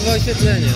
prawo oświetlenia.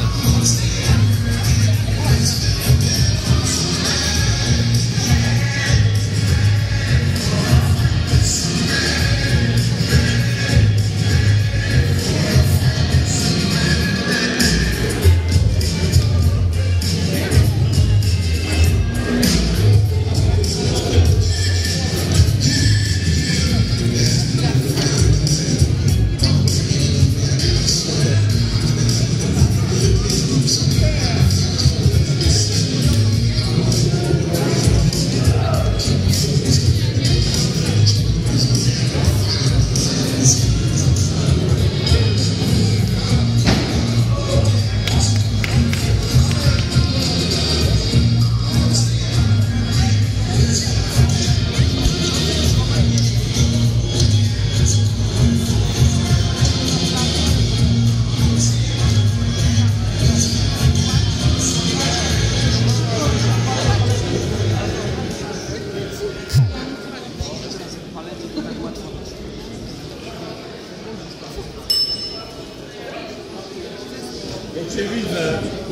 Donc c'est vide.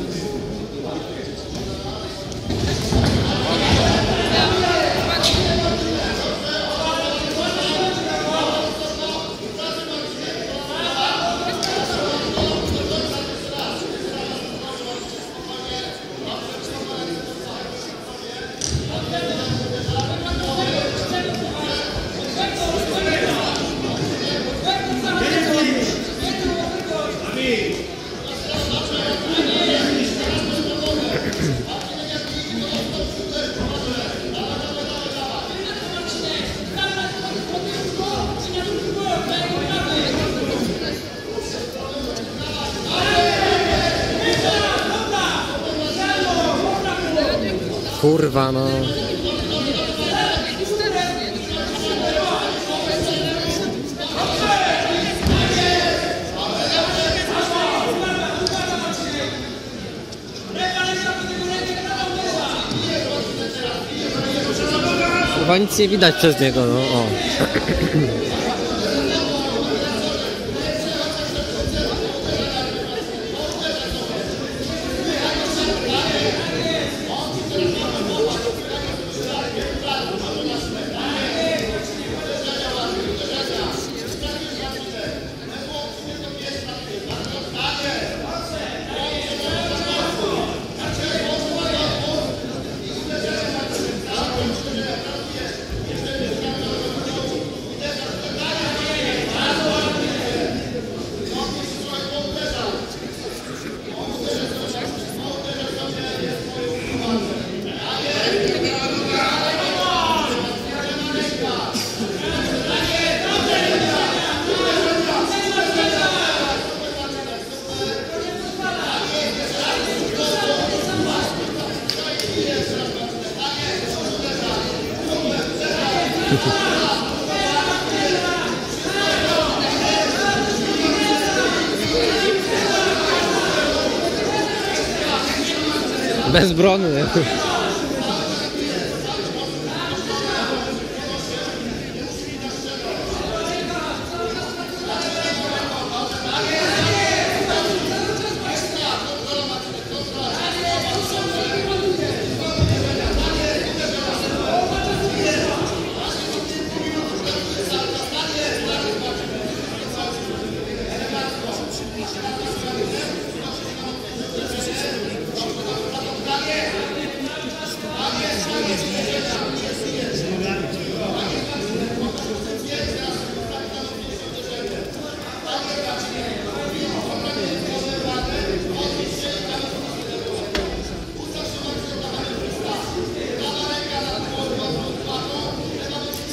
Kurwa no. Chyba nic nie widać przez niego, no o. Без брони.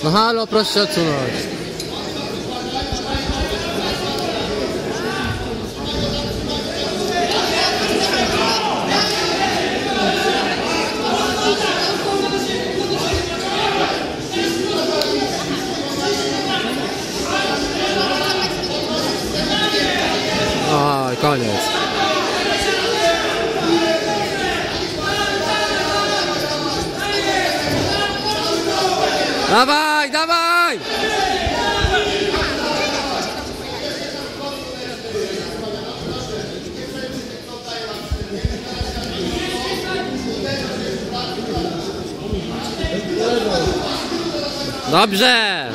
Halo, proszę odsunąć. Oj, koniec. Dawaj! Nabze.